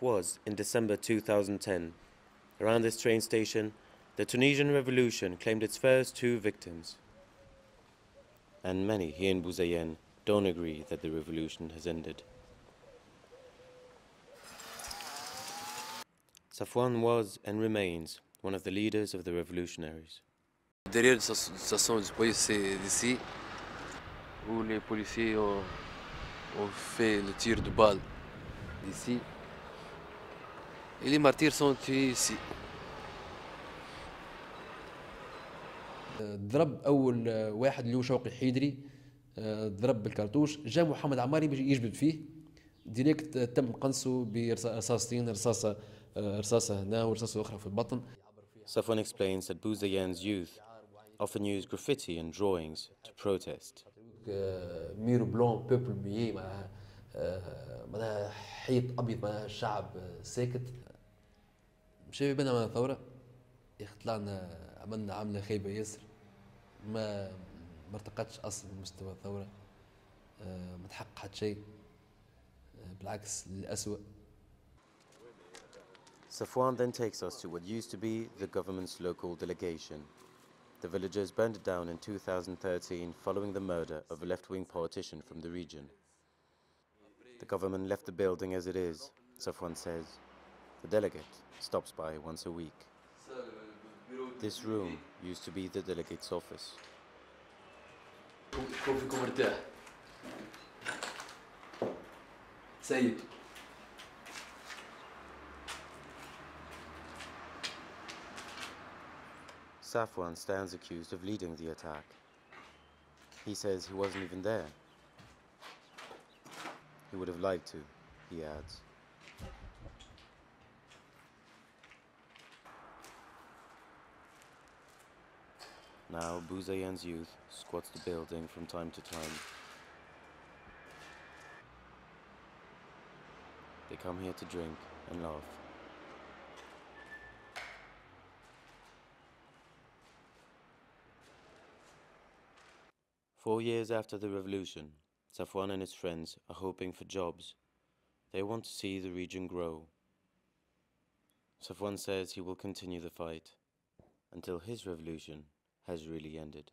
was in December 2010. Around this train station, the Tunisian revolution claimed its first two victims. And many here in Bouzayen don't agree that the revolution has ended. Safwan was and remains one of the leaders of the revolutionaries. Derrière la station de police, c'est ici, où les policiers ont, fait le tir de balle d'ici. Et les martyrs sont tués ici. ضرب أول واحد اللي هو شوقي حيدري ضرب بالكرتوش جاء محمد عماري باش يجبد فيه ديريكت تم قنصه برصاصتين رصاصة رصاصة هنا ورصاصة أخرى في البطن Safwan explains that Bouzayen's youth often use graffiti and drawings to protest. ميرو بلون بيبل ميي معناها معناها حيط ابيض معناها الشعب ساكت مشى بينا مع ثوره يا أخي طلعنا عملنا عمله خايبه ياسر ما ما ارتقتش أصلا مستوى الثوره ما تحقق حتى شيء بالعكس للأسوأ Safwan then takes us to what used to be the government's local delegation. The villagers burned it down in 2013 following the murder of a left-wing politician from the region. The government left the building as it is, Safwan says. The delegate stops by once a week. This room used to be the delegate's office. كون فيكم مرتاح سيد Safwan stands accused of leading the attack. He says he wasn't even there. He would have liked to, he adds. Now, Bouzayen's youth squats the building from time to time. They come here to drink and laugh. Four years after the revolution, Safwan and his friends are hoping for jobs. They want to see the region grow. Safwan says he will continue the fight until his revolution has really ended.